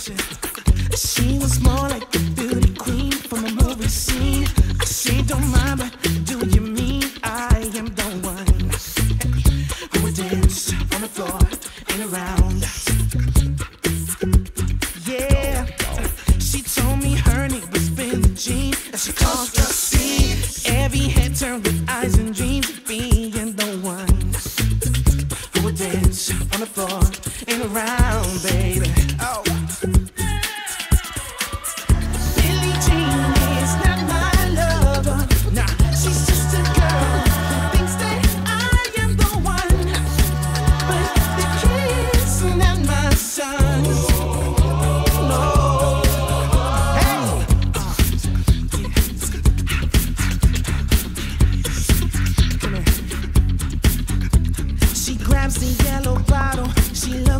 She was more like a beauty queen from a movie scene. She don't mind, but do you mean I am the one who would dance on the floor and around? Yeah, she told me her name was Billie Jean, and she caused a scene. Every head turned with eyes and dreams of being the one who would dance on the floor and around, babe.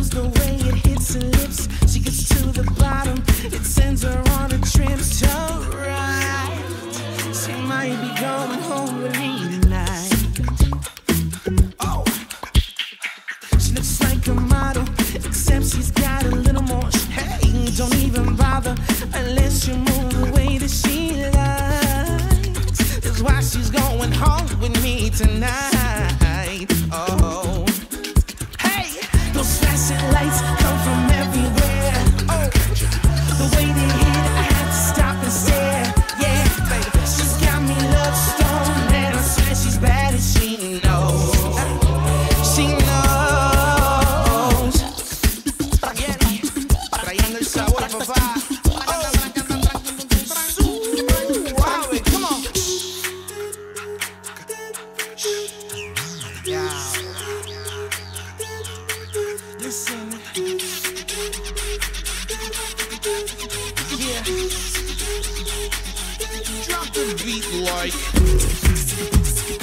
the way it hits her lips. She gets to the bottom, it sends her on a trip ride. She might be going home with me tonight. Oh, she looks like a model, except she's got a little more. Hey, don't even bother unless you move the way that she likes. That's why she's going home with me tonight. Oh. On. Yeah. Listen. Yeah. Drop the beat like.